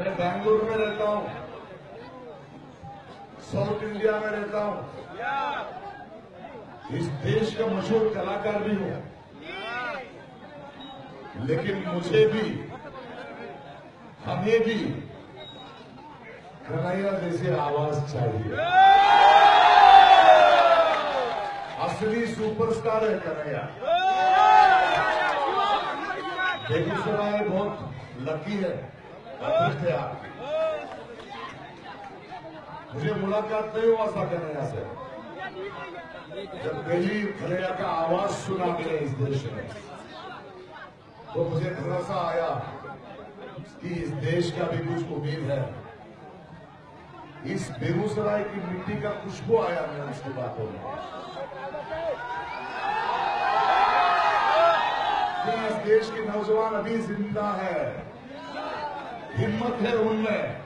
मैं बैंगलोर में रहता हूँ। साउथ इंडिया में रहता हूँ। इस देश का मशहूर कलाकार भी हूँ। लेकिन मुझे भी, हमें भी कन्हैया जैसी आवाज़ चाहिए। असली सुपरस्टार है कन्हैया बेगूसराय बहुत लकी है। मुझे मुलाकात नहीं हुआ था कन्हैया से जब पहली कन्हैया का आवाज़ सुना मैंने इस देश में तो मुझे भरोसा आया कि इस देश का भी कुछ उम्मीद है। इस बेगूसराय की मिट्टी का खुशबू आया मैं उसकी बातों में। कि इस देश के नौजवान अभी ज़िंदा है। हिम्मत है उनमें।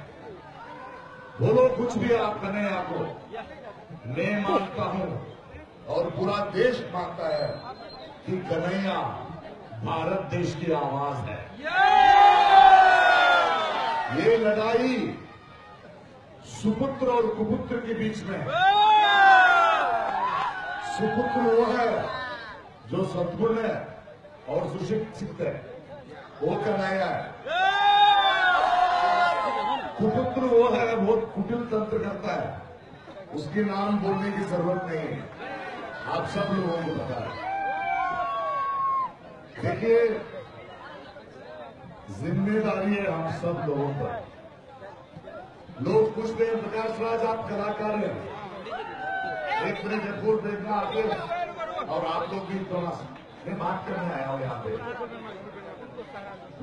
बोलो, कुछ भी आप कन्हैया को मैं मानता हूँ, और पूरा देश मानता है, कि कन्हैया भारत देश की आवाज़ है। ये लड़ाई सुपुत्र और कुपुत्र के बीच में सुपुत्र वो है जो सद्गुण है और सुशिक्षित है। वो कन्हैया है? कुपुत्र वो है, बहुत कुटिल तंत्र करता है। उसके नाम बोलने की ज़रूरत नहीं है। आप सब लोगों को पता है। देखिए, ज़िम्मेदारी है हम सब लोगों पर। लोग पूछते हैं प्रकाश राज आप कलाकार हैं। एक मिनट रिपोर्ट देखना आते और आप लोग भी थोड़ा मैं बात करने आया हूँ यहाँ पे।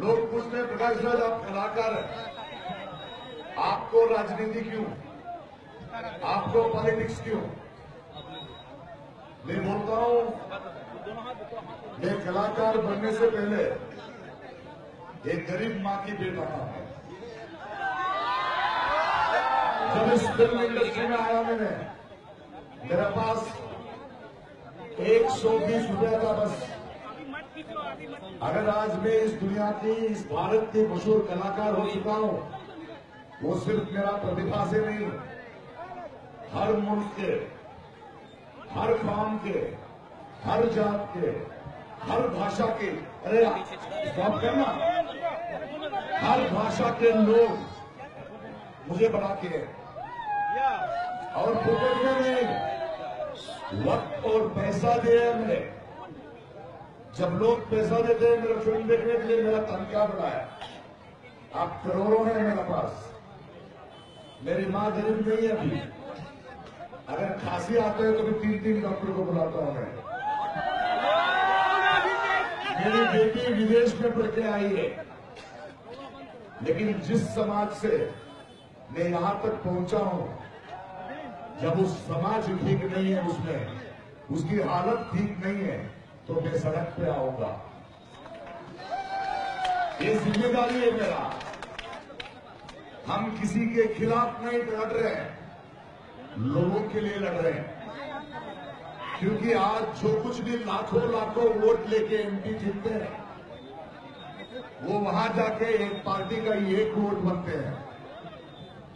लोग पूछते हैं प्रकाश राज आप कलाकार हैं। आपको राजनीति क्यों? आपको पॉलिटिक्स क्यों? मैं बोलता हूँ, मैं कलाकार बनने से पहले एक गरीब माँ की बेटा था जब इस फ़िल्म इंडस्ट्री में आया मैंने, मेरे पास एक सौ बीस रुपया था बस। अगर आज मैं इस दुनिया की, इस भारत के मशहूर कलाकार हो चुका हूँ वो सिर्फ़ मेरा प्रतिभा से नहीं, हर मुल्क के, हर काम के, हर जात के, हर भाषा के, अरे स्टॉप करना। हर भाषा के लोग मुझे बना के और फोकट में वक्त और पैसा दिया मैंने जब लोग पैसा देते हैं, मेरा फ़िल्म देखने के लिए मेरा तनख्वाह बढ़ाया आप करोड़ों हैं मेरे पास। मेरी माँ गरीब नहीं है अभी। अगर खांसी आते हैं तो भी तीन तीन डॉक्टर को बुलाता हूँ मैं। मेरी बेटी विदेश में पढ़ के आई है। लेकिन जिस समाज से मैं यहाँ तक पहुँचा हूँ, जब उस समाज ठीक नहीं है उसमें, उसकी हालत ठीक नहीं है तो मैं सड़क पे आऊँगा। ये ज़िम्मेदारी है मेरा। हम किसी के खिलाफ नहीं लड़ रहे हैं लोगों के लिए लड़ रहे। हैं क्योंकि आज जो कुछ भी लाखों लाखों वोट लेके एमपी जीतते हैं, वो वहाँ जाके एक पार्टी का एक वोट बनते हैं।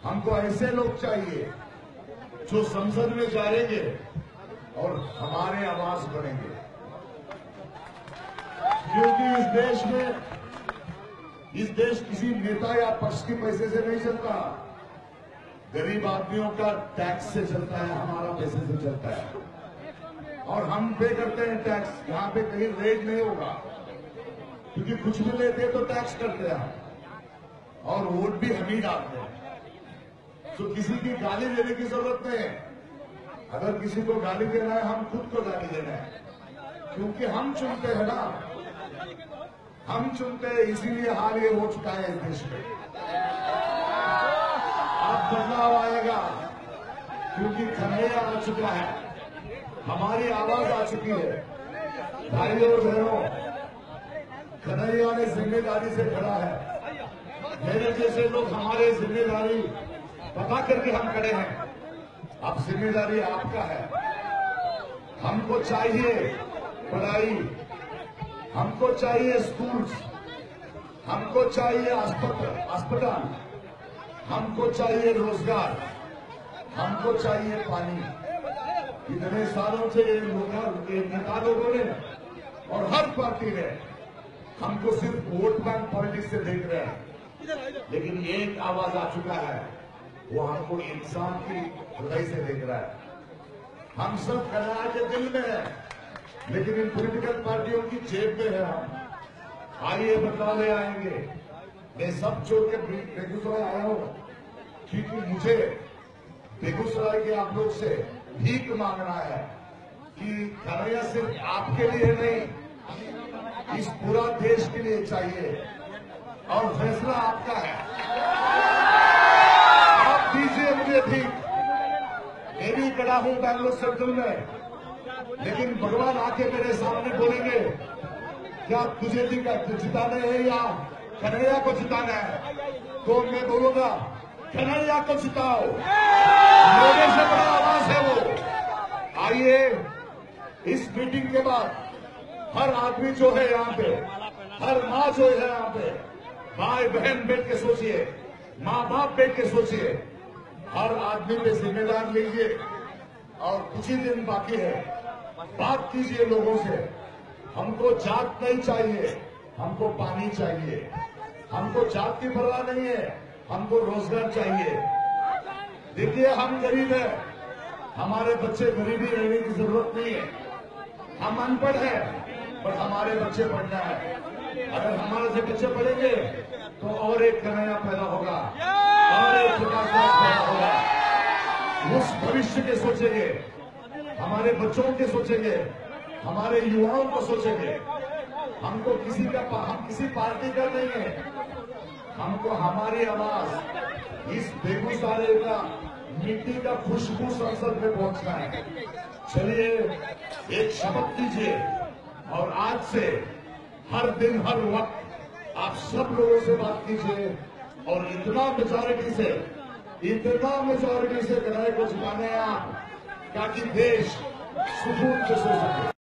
हमको ऐसे लोग चाहिए जो संसद में जाएँगे और हमारे आवाज़ बनेंगे क्योंकि इस देश में इस देश किसी नेता या पक्ष के पैसे से नहीं चलता। गरीब आदमियों का टैक्स से चलता है, हमारा पैसे से चलता है। और हम पे करते हैं टैक्स, यहाँ पे कहीं रेज नहीं होगा। क्योंकि कुछ भी लेते तो टैक्स करते हैं और वोट भी हम ही डालते हैं। तो किसी की गाली देने की ज़रूरत नहीं है। अगर किसी को गाली देना है, हम खुद को गाली देना है। क्योंकि हम चुनते हैं ना। हम चुनते हैं, इसीलिए हाल ये हो चुका है इस देश में। अब बदलाव आएगा, क्योंकि कन्हैया आ चुका है। हमारी आवाज़ आ चुकी है। भाइयों और बहनों कन्हैया ने ज़िम्मेदारी से खड़ा है। मेरे जैसे लोग हमारे ज़िम्मेदारी पता करके हम खड़े हैं। अब ज़िम्मेदारी आपका है। हमको चाहिए पढ़ाई हमको चाहिए स्कूल्स, हमको चाहिए अस्पताल अस्पताल, हमको चाहिए रोज़गार, हमको चाहिए पानी। इतने सालों से ये लोग, ये नेता लोगों ने, और हर पार्टी ने हमको सिर्फ़ वोट बैंक पॉलिटिक्स से देख रहे हैं। लेकिन एक आवाज़ आ चुका है, वो हमको इंसान की हृदय से देख रहा है। हम सब कनाडा के दिल में है। लेकिन इन पॉलिटिकल पार्टियों की जेब में है हम आइए बदलाव ले आएँगे। मैं सब छोड़ के बेगूसराय आया हूँ। क्योंकि मुझे बेगूसराय के आप लोग से भीख मांगना है कि कन्हैया सिर्फ़ आपके लिए नहीं, इस पूरा देश के लिए चाहिए। और फैसला आपका है। आप दीजिए मुझे ठीक मैं भी खड़ा हूँ बैंगलोर सर्कल में। लेकिन भगवान आके मेरे सामने बोलेंगे, क्या तुझे जिताना है या कन्हैया को जिताना है? तो मैं बोलूँगा कन्हैया को जिताओ। मेरे से बड़ा आवाज़ है वो। आइए, इस मीटिंग के बाद हर आदमी जो है यहाँ पे, हर माँ जो है यहाँ पे भाई बहन बैठ के सोचिए माँ बाप बैठ के सोचिए, हर आदमी पे जिम्मेदार लीजिए। और कुछ ही दिन बाकी है। बात कीजिए लोगों से। हमको जात नहीं चाहिए, हमको पानी चाहिए। हमको जात की परवाह नहीं है, हमको रोज़गार चाहिए। देखिए, हम गरीब है। हमारे बच्चे गरीबी रहने की ज़रूरत नहीं है। हम अनपढ़ हैं, पर हमारे बच्चे पढ़ना है। अगर हमारे से बच्चे पढ़ेंगे तो और एक कन्हैया पैदा होगा। और एक राज पैदा होगा। उस भविष्य के सोचेंगे। हमारे बच्चों के सोचेंगे, हमारे युवाओं को सोचेंगे। हमको किसी का हम किसी पार्टी का नहीं है। हमको हमारी आवाज़ इस बेगूसराय का मिट्टी का खुशबू संसद में पहुँचना है। चलिए, एक शपथ कीजिए और आज से हर दिन, हर वक्त आप सब लोगों से बात कीजिए और इतना मेजोरिटी से, इतना मेजोरिटी से कन्हैया को हैं आप ताकि देश सुकून से सो सके